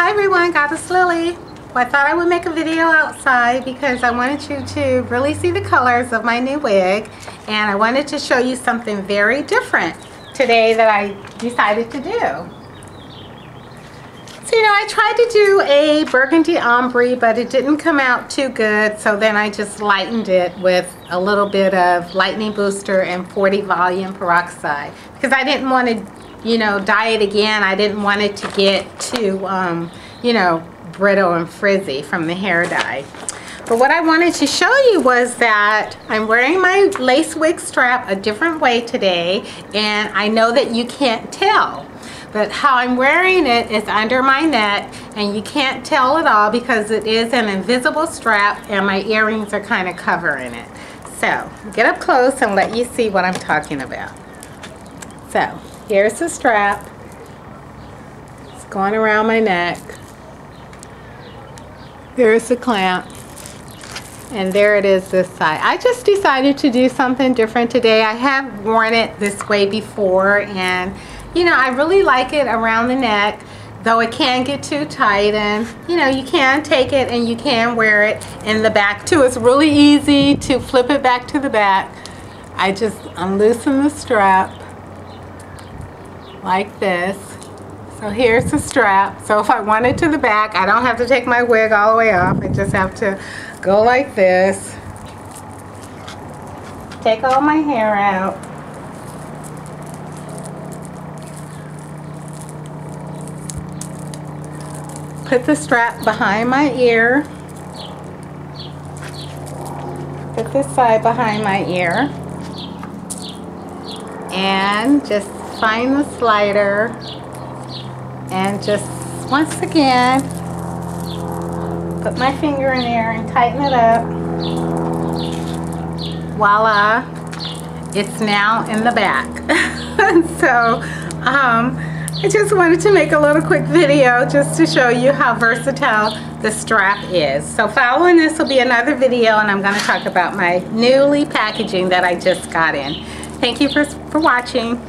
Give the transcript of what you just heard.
Hi everyone, Goddess Lily. Well, I thought I would make a video outside because I wanted you to really see the colors of my new wig and I wanted to show you something very different today that I decided to do. So, you know, I tried to do a burgundy ombre, but it didn't come out too good. So then I just lightened it with a little bit of lightning booster and 40 volume peroxide because I didn't want to, you know, dye it again. I didn't want it to get too, um, you know, brittle and frizzy from the hair dye. But what I wanted to show you was that I'm wearing my lace wig strap a different way today and I know that you can't tell. But how I'm wearing it is under my neck and you can't tell at all because it is an invisible strap and my earrings are kind of covering it. So get up close and let you see what I'm talking about. So here's the strap. It's going around my neck. There's the clamp. And there it is this side. I just decided to do something different today. I have worn it this way before and you know I really like it around the neck though it can get too tight and you know you can take it and you can wear it in the back too. It's really easy to flip it back to the back. I just unloosen the strap like this so here's the strap. So if I want it to the back, I don't have to take my wig all the way off. I just have to go like this. Take all my hair out. Put the strap behind my ear. Put this side behind my ear. And just find the slider and just once again put my finger in there and tighten it up. Voila it's now in the back. So um, I just wanted to make a little quick video just to show you how versatile the strap is. So following this will be another video and I'm going to talk about my newly packaging that I just got in. Thank you for, for watching